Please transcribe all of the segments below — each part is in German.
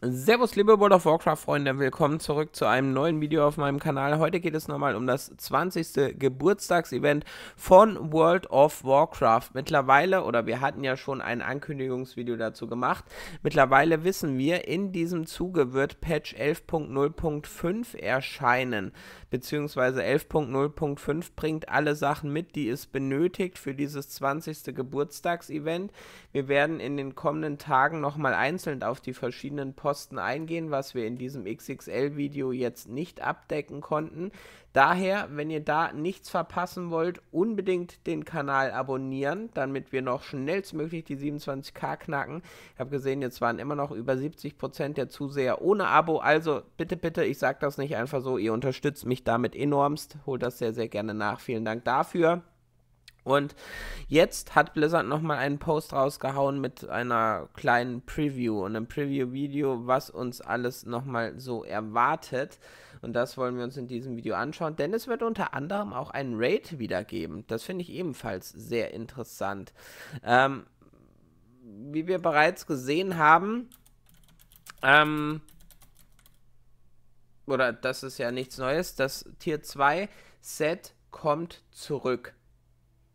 Servus liebe World of Warcraft Freunde, willkommen zurück zu einem neuen Video auf meinem Kanal. Heute geht es nochmal um das 20. Geburtstagsevent von World of Warcraft. Mittlerweile, oder wir hatten ja schon ein Ankündigungsvideo dazu gemacht, mittlerweile wissen wir, in diesem Zuge wird Patch 11.0.5 erscheinen, beziehungsweise 11.0.5 bringt alle Sachen mit, die es benötigt für dieses 20. Geburtstagsevent. Wir werden in den kommenden Tagen nochmal einzeln auf die verschiedenen Posts Kosten eingehen, was wir in diesem XXL-Video jetzt nicht abdecken konnten. Daher, wenn ihr da nichts verpassen wollt, unbedingt den Kanal abonnieren, damit wir noch schnellstmöglich die 27k knacken. Ich habe gesehen, jetzt waren immer noch über 70% der Zuseher ohne Abo. Also bitte, bitte, ich sage das nicht einfach so, ihr unterstützt mich damit enormst. Holt das sehr, sehr gerne nach. Vielen Dank dafür. Und jetzt hat Blizzard nochmal einen Post rausgehauen mit einer kleinen Preview und einem Preview-Video, was uns alles nochmal so erwartet. Und das wollen wir uns in diesem Video anschauen, denn es wird unter anderem auch einen Raid wiedergeben. Das finde ich ebenfalls sehr interessant. Ähm, wie wir bereits gesehen haben, ähm, oder das ist ja nichts Neues, das Tier 2 Set kommt zurück.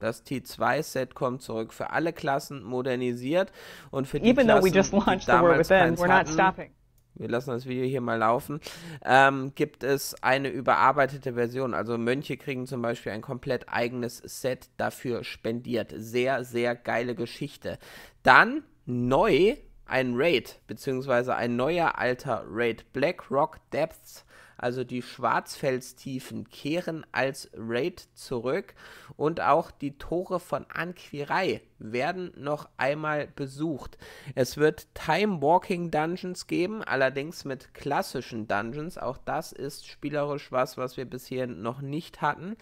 Das T2-Set kommt zurück für alle Klassen modernisiert und für die Even Klassen, though we just launched die the war damals within, keins we're not hatten, wir lassen das Video hier mal laufen, ähm, gibt es eine überarbeitete Version. Also Mönche kriegen zum Beispiel ein komplett eigenes Set dafür spendiert. Sehr, sehr geile Geschichte. Dann neu ein Raid, beziehungsweise ein neuer alter Raid. Black Rock Depths also die Schwarzfelstiefen kehren als Raid zurück und auch die Tore von Anquirei werden noch einmal besucht. Es wird Time Walking Dungeons geben, allerdings mit klassischen Dungeons. Auch das ist spielerisch was, was wir bisher noch nicht hatten.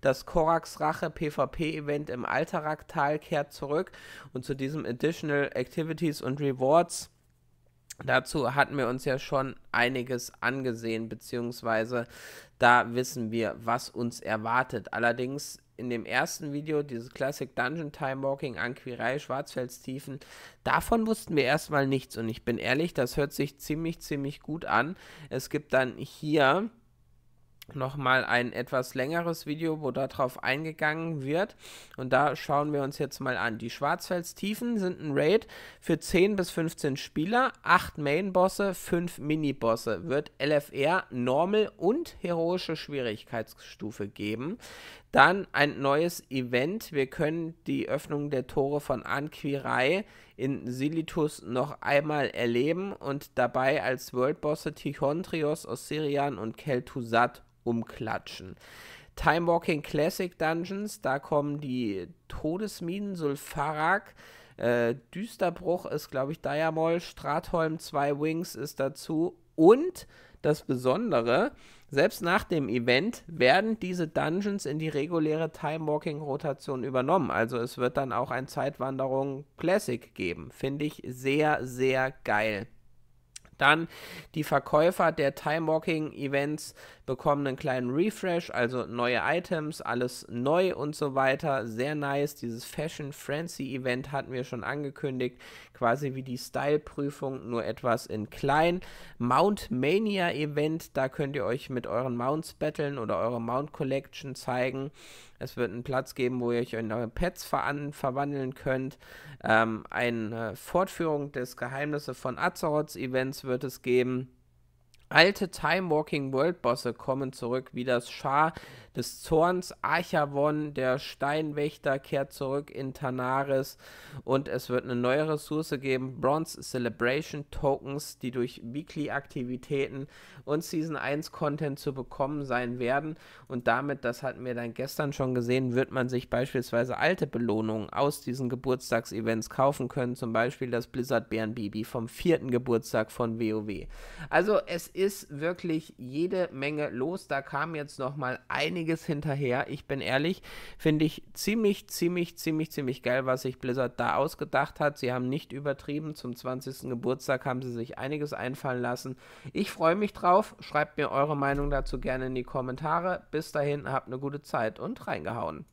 Das Korax Rache PvP Event im Alteraktal kehrt zurück und zu diesem Additional Activities und Rewards Dazu hatten wir uns ja schon einiges angesehen, beziehungsweise da wissen wir, was uns erwartet. Allerdings in dem ersten Video, dieses Classic Dungeon Time Walking, Anquirei, Schwarzfeldstiefen, davon wussten wir erstmal nichts. Und ich bin ehrlich, das hört sich ziemlich, ziemlich gut an. Es gibt dann hier nochmal ein etwas längeres Video, wo darauf eingegangen wird. Und da schauen wir uns jetzt mal an. Die Schwarzfeldstiefen sind ein Raid für 10 bis 15 Spieler, 8 Main-Bosse, 5 Mini-Bosse. Wird LFR, Normal und heroische Schwierigkeitsstufe geben. Dann ein neues Event. Wir können die Öffnung der Tore von Anquirei in Silitus noch einmal erleben und dabei als Worldbosse Tichondrios, Ossirian und Kel'Thuzad umklatschen. Time Walking Classic Dungeons, da kommen die Todesminen, Sulfarak, äh, Düsterbruch ist, glaube ich, Diamol, Stratholm, zwei Wings ist dazu und das Besondere, selbst nach dem Event werden diese Dungeons in die reguläre Time Walking Rotation übernommen. Also es wird dann auch ein Zeitwanderung Classic geben. Finde ich sehr, sehr geil. Dann die Verkäufer der Time Walking Events bekommen einen kleinen Refresh, also neue Items, alles neu und so weiter. Sehr nice. Dieses Fashion Frenzy Event hatten wir schon angekündigt. Quasi wie die Style-Prüfung, nur etwas in klein. Mount Mania Event, da könnt ihr euch mit euren Mounts battlen oder eure Mount Collection zeigen. Es wird einen Platz geben, wo ihr euch in eure Pets ver verwandeln könnt. Ähm, eine Fortführung des Geheimnisse von Azeroths Events wird es geben. Alte Time Walking World Bosse kommen zurück, wie das Schar des Zorns, Archavon, der Steinwächter kehrt zurück in Tanaris und es wird eine neue Ressource geben, Bronze Celebration Tokens, die durch Weekly-Aktivitäten und Season 1 Content zu bekommen sein werden. Und damit, das hatten wir dann gestern schon gesehen, wird man sich beispielsweise alte Belohnungen aus diesen Geburtstagsevents kaufen können, zum Beispiel das Blizzard Bärenbaby vom vierten Geburtstag von WoW. Also es ist wirklich jede Menge los, da kam jetzt nochmal einige einiges hinterher. Ich bin ehrlich, finde ich ziemlich, ziemlich, ziemlich, ziemlich geil, was sich Blizzard da ausgedacht hat. Sie haben nicht übertrieben. Zum 20. Geburtstag haben sie sich einiges einfallen lassen. Ich freue mich drauf. Schreibt mir eure Meinung dazu gerne in die Kommentare. Bis dahin, habt eine gute Zeit und reingehauen.